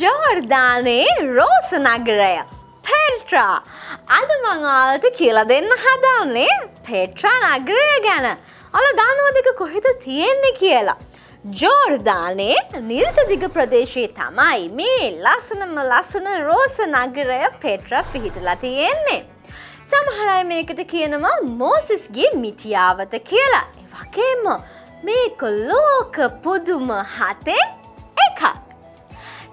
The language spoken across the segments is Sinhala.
ජෝර්ධානයේ රෝස නගරය පෙට්‍රා අද මංආලට කියල දෙන්න හදන්නේ පෙට්‍රා නගරය ගැන අල දානුවදක කොහෙද තියෙන්නේ කියලා. ජෝර්ධානයේ නිර්තදිග ප්‍රදේශයේ තමයි මේ ලස්සනම ලස්සන රෝස නගරය පෙට්‍ර පිහිටලා තියෙන්නේ. සමහරයි මේකට කියනවා මෝසිස්ගේ මිටියාවත කියලා. වගේම මේක ලෝක පුදුම හතෙන් එකක්.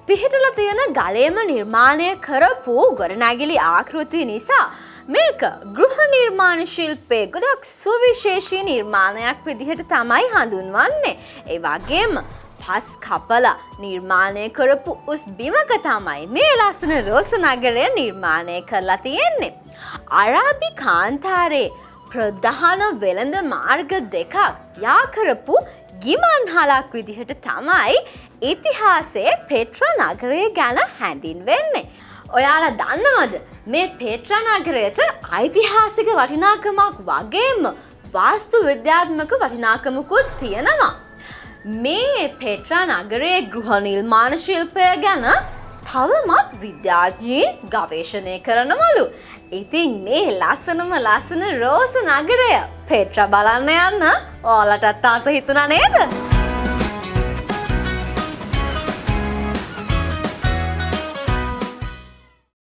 පිහිටල තියෙන ගලේම නිර්මාණය කරපු ගොඩනැගිලි ආකෘති නිසා මේක ගෘහ නිර්මාණ ශිල්පය ගොඩක් සුවිශේෂී නිර්මාණයක් විදිහට තමයි හඳුන්වන්නේ. ඒ වගේම පස් කපලා නිර්මාණය කරපු උස් බිමක තමයි මේ ලස්සන රෝස නගරය නිර්මාණය කරලා තියෙන්නේ. අරාබි කාන්තාරේ ප්‍රධාන වෙළඳ මාර්ග දෙකක් යාකරපු ගිමන් හලක් විදිහට තමයි ඉතිහාසයේ පෙට්‍ර නගරය ගැන හැඳින්වෙන්නේ. ඔයාලා දන්නවද මේ පේට්‍ර නගරයට ඓතිහාසික වටිනාකමක් වගේම වාස්තු විද්‍යාත්මක වටිනාකමකුත් තියෙනවා. මේ පෙට්‍රා නගරයේ ගෘහ නිර්මාණ ශිල්පය ගැන තවමත් විද්‍යාඥීන් ගවේශණය කරනවලු. ඉතින් මේ ලස්සනම ලස්සන රෝස නගරය පෙට්‍ර බලන්න යන්න ඕලටත් ආස හිතුන නේද?